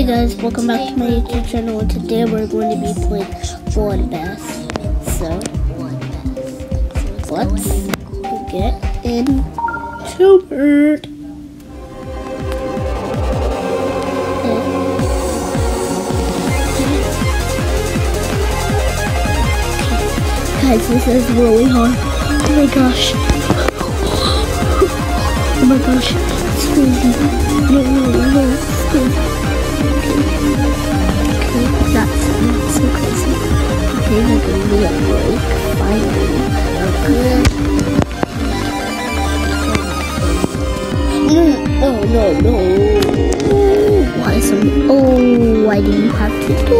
Hey guys, welcome back to my YouTube channel and today we're going to be playing Bloodbath. So, let's get into it. Guys, this is really hard. Oh my gosh. Oh my gosh, Mm, oh, no, no. Why some, oh, why you have to do?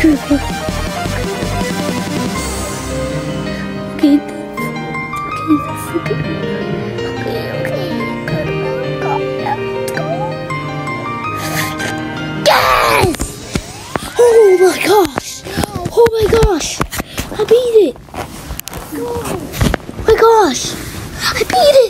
okay, okay, that's okay. Yes! Oh my gosh! Oh my gosh! I beat it! Oh my gosh! I beat it!